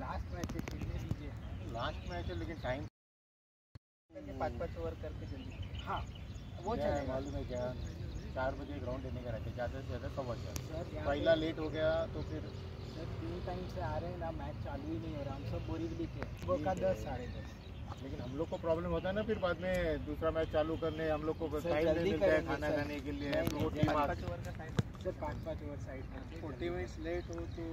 Last match है खेलने दीजिए लास्ट मैच है लेकिन टाइम पाँच पाँच ओवर करके जल्दी। हाँ। वो चलेगा। मालूम है क्या? चार बजे ग्राउंड देने का रहता है। ज़्यादा से ज़्यादा कवर चार। पहला लेट हो गया तो फिर सर तीन टाइम से आ रहे हैं ना मैच चालू ही नहीं हो रहा। हम सब बोरिवली थे। वो का दस साढ़े दस। लेकिन हम लोग को प्रॉब्लम होता है ना फिर बाद में दूसरा मैच चालू करने। हम लोग को टाइम नहीं मिलता है खाना खाने के लिए। सर पाँच पाँच over side forty minutes late हो तो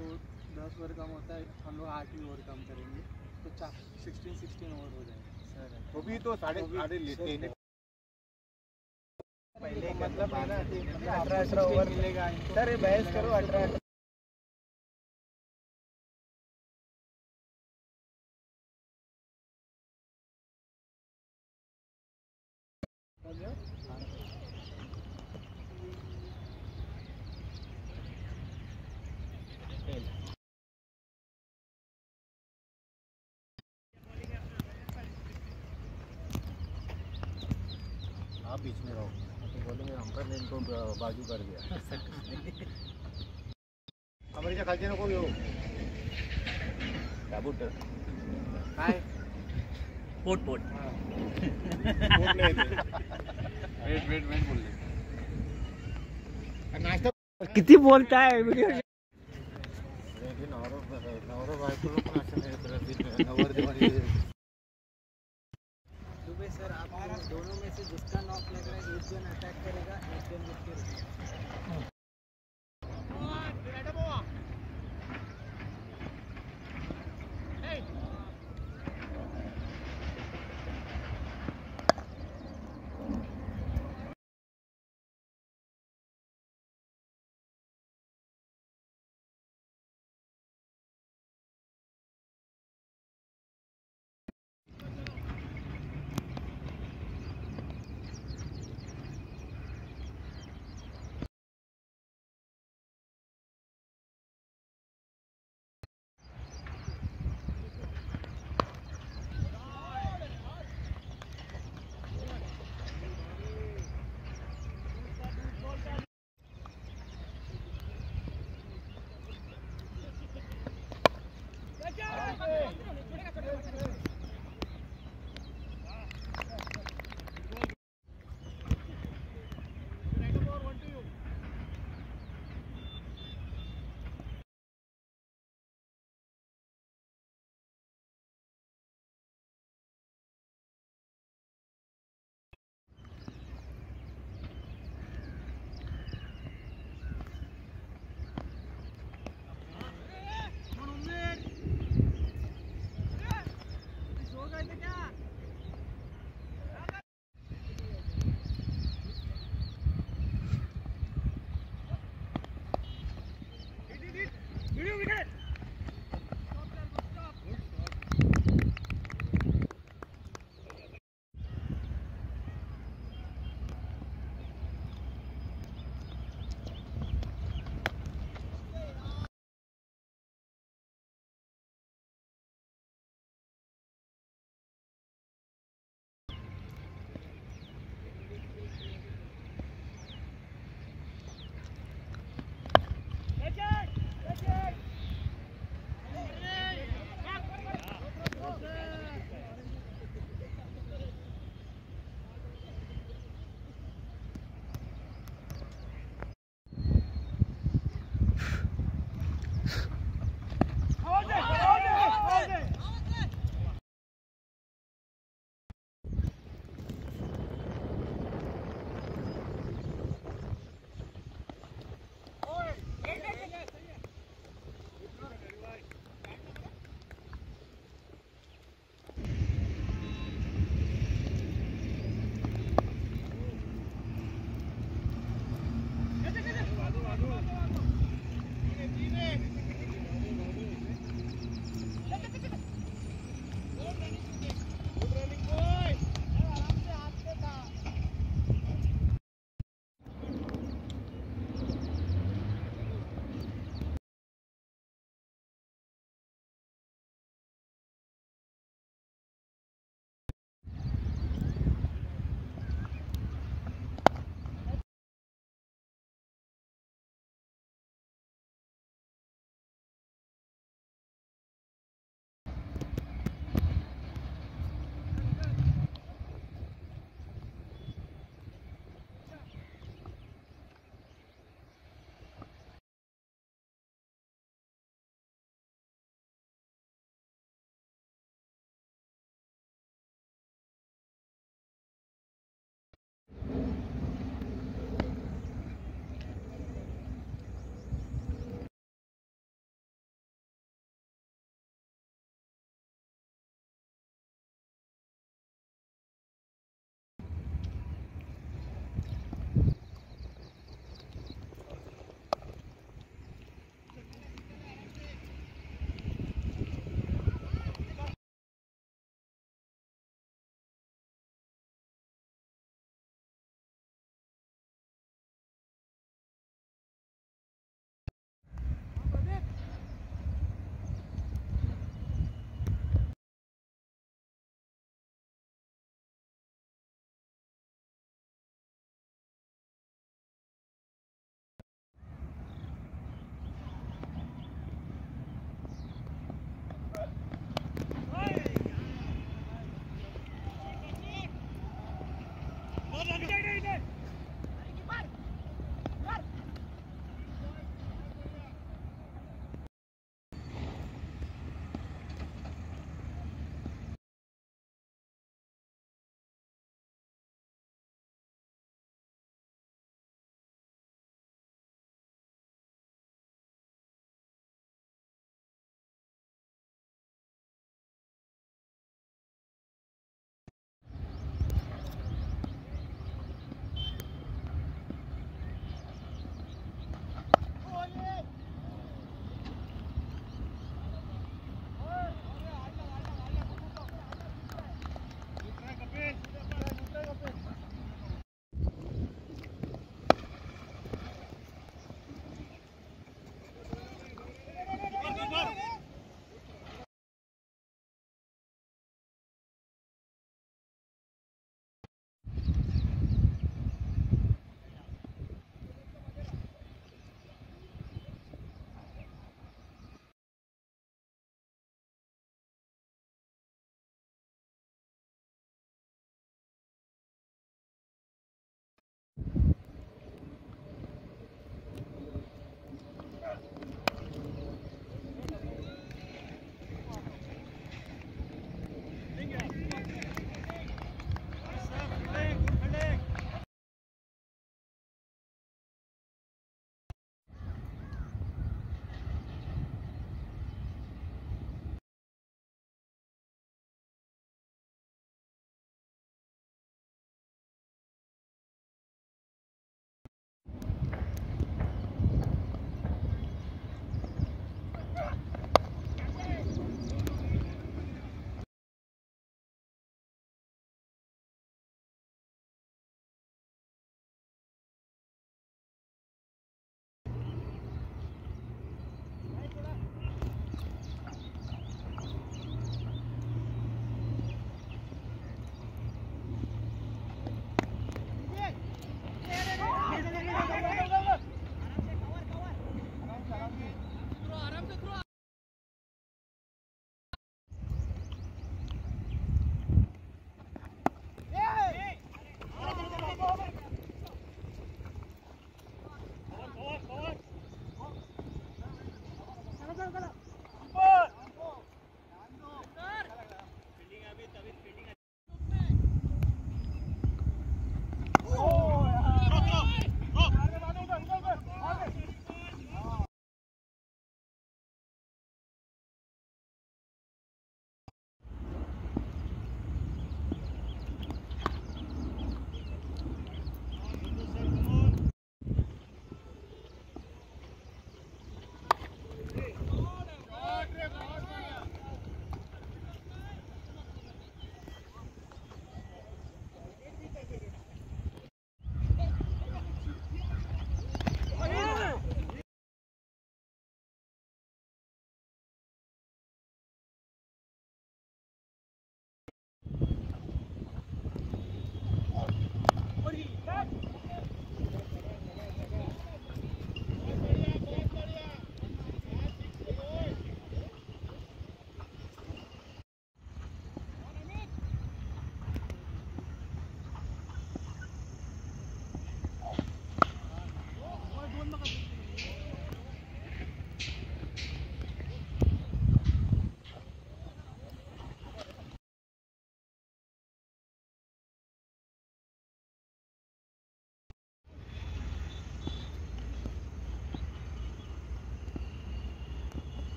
दस ओवर कम होता है हम लोग आठ ही ओवर कम करेंगे। तो चार सिक्सटीन सिक्सटीन ओवर हो जाएँगे। सर तो भी तो साढ़े साढ़े लेते हैं। पहले मतलब आना अठारह अठारह ओवर मिलेगा सर ये बहस करो अठारह आप बीच में रहो तो बोलेंगे अंपायर ने इनको ब- बाजू कर दिया। अमेरिका खालचे नको घेऊ। डाबूट हाय पोट पोट. वेट वेट वेट वेट बोल नाश्ता किती बोलताय? व्हिडिओ लेकिन नवरा नवरा बायकोला पण असं नाही दोनों में से जिसका नॉक लग रहा है एक जन अटैक करेगा एक जन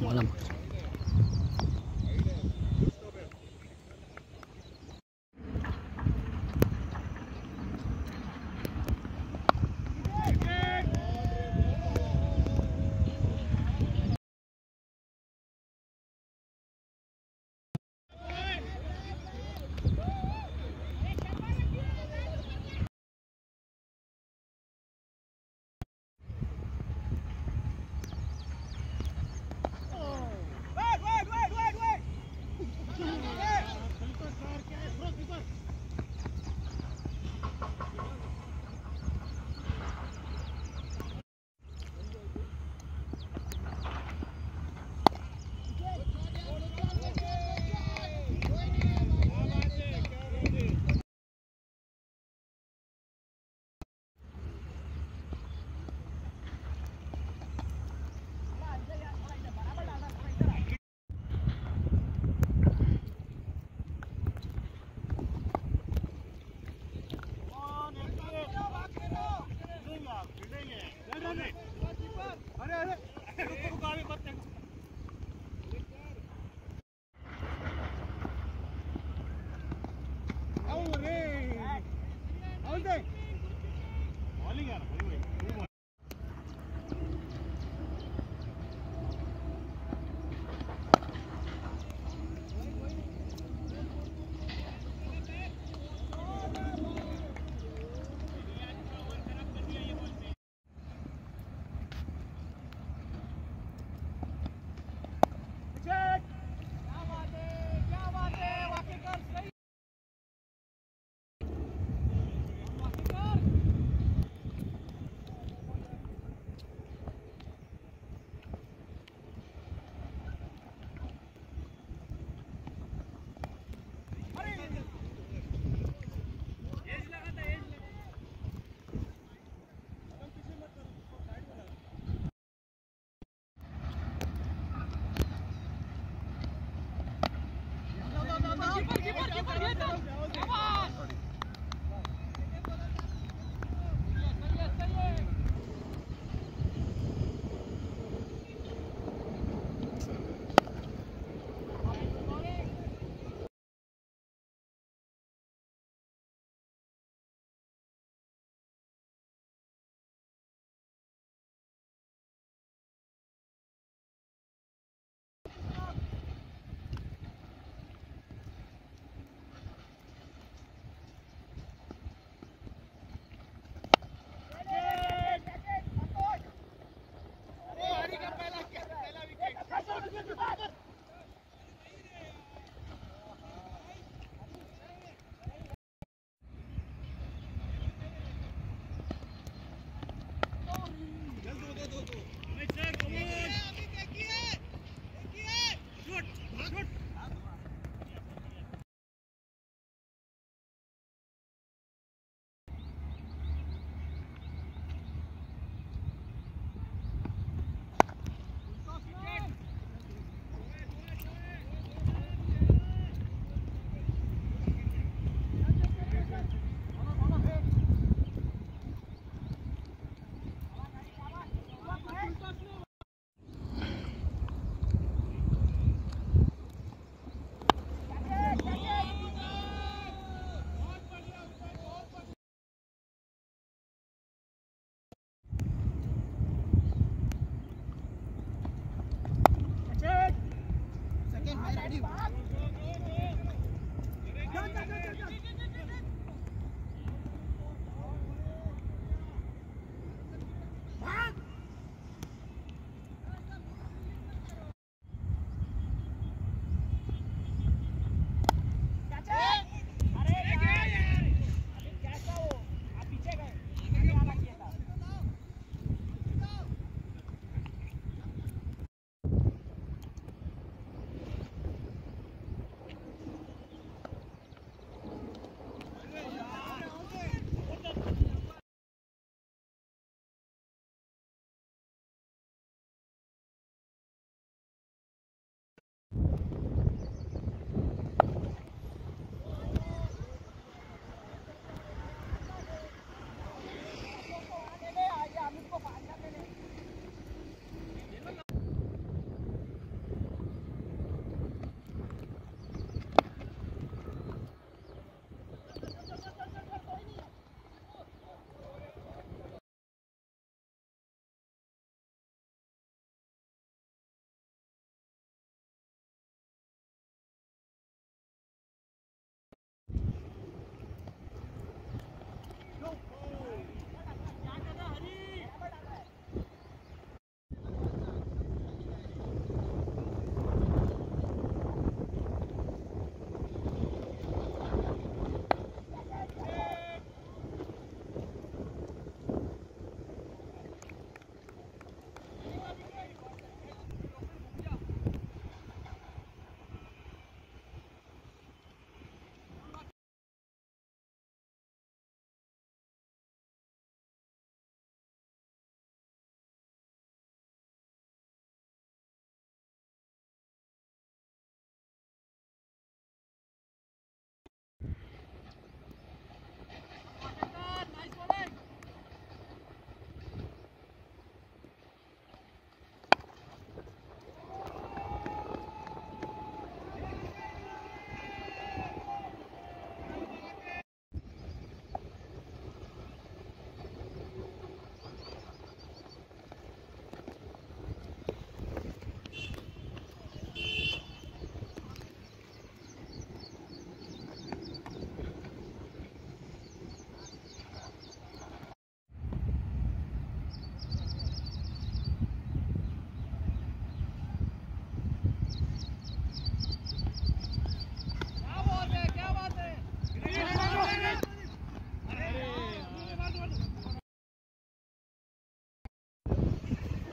Mỗi lần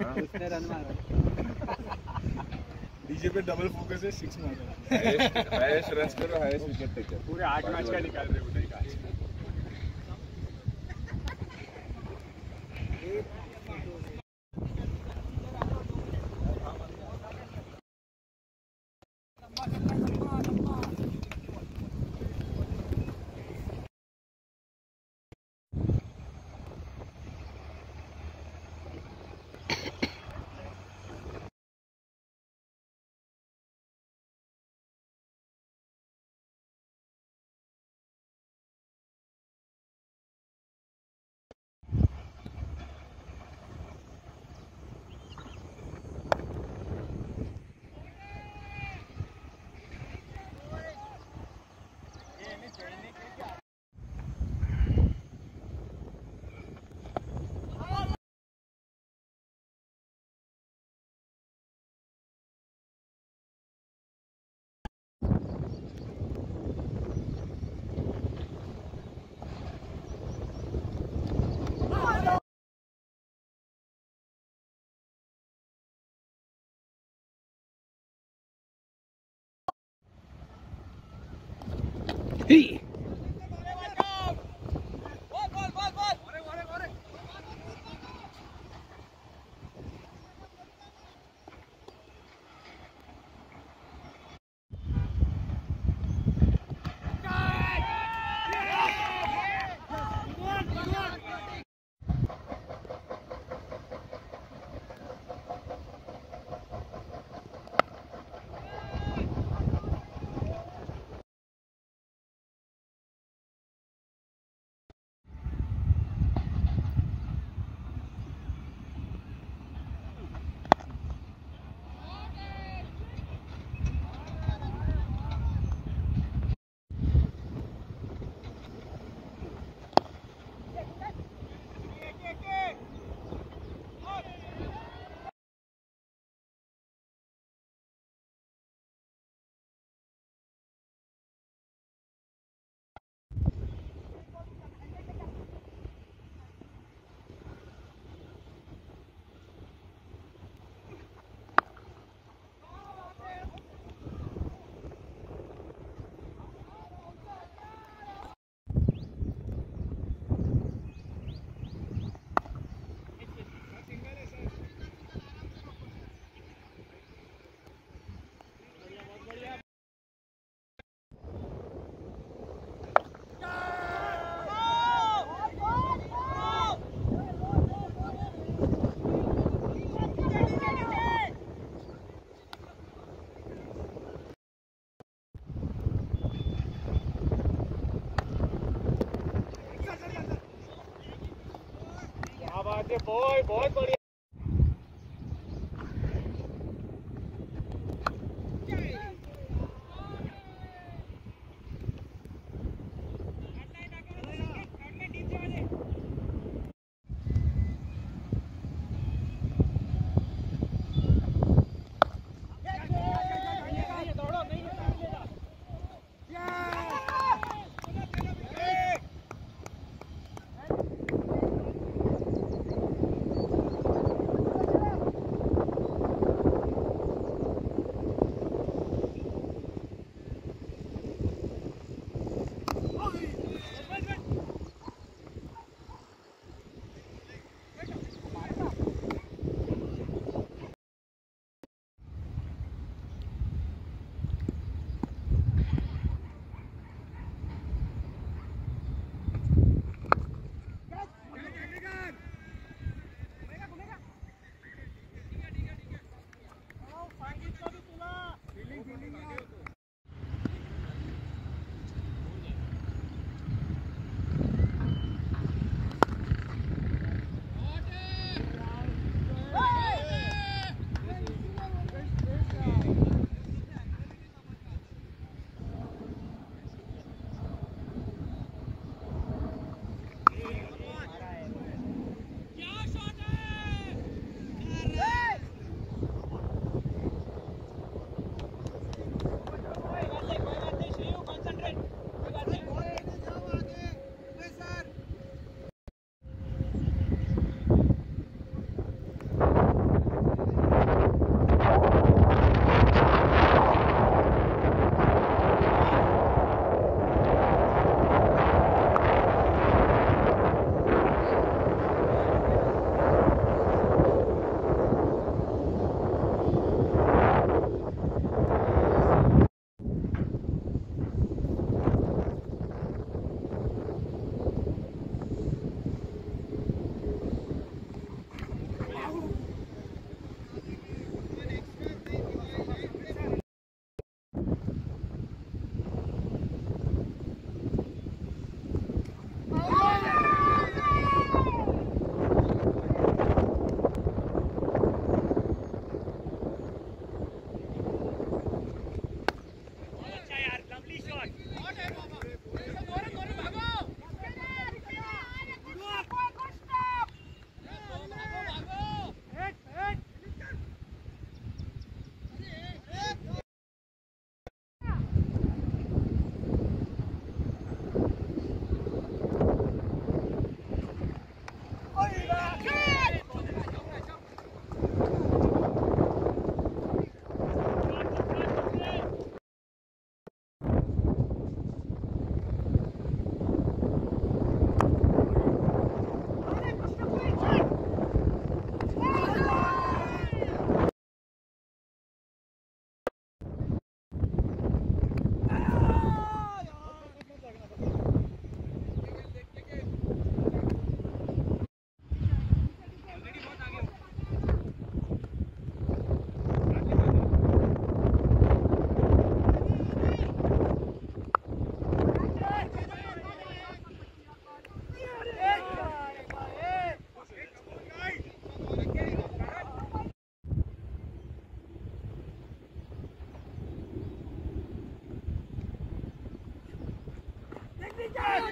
उसने रन मारा। डीजे पे डबल फोकस है सिक्स मारा हाईएस्ट रन करो हाईएस्ट विकेट टेकर पूरे आठ मैच का निकाल रहे Hey. उठाई बहुत हाँ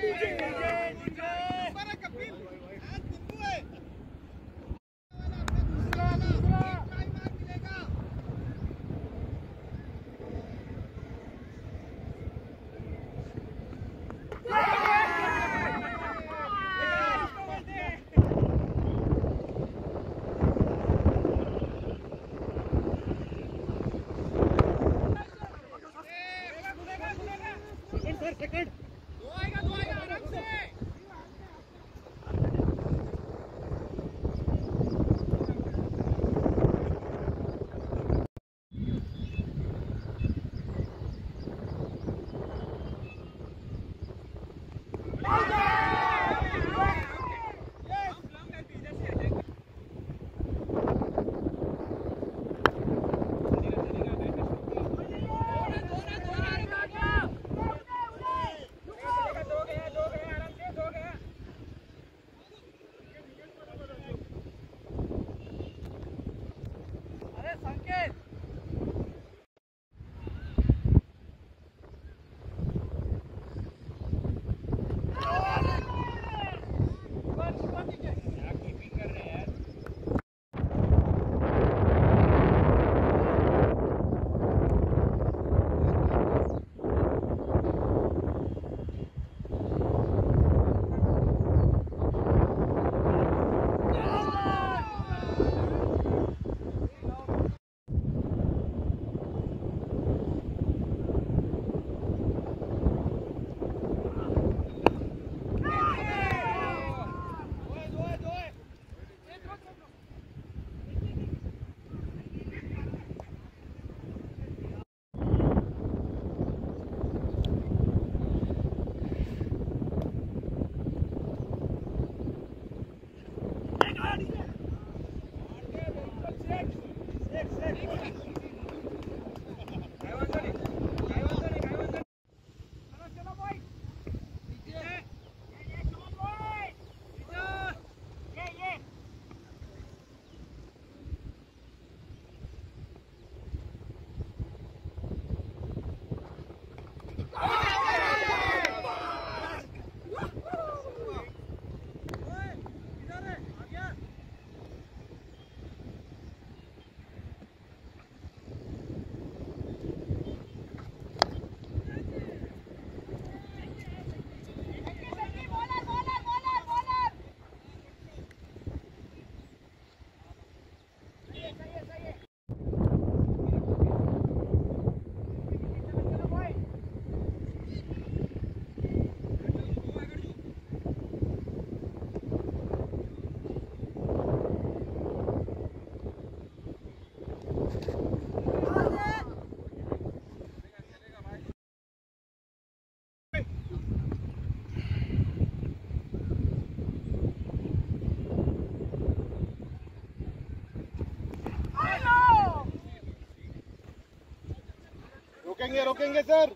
DJ. रोकेंगे रोकेंगे सर।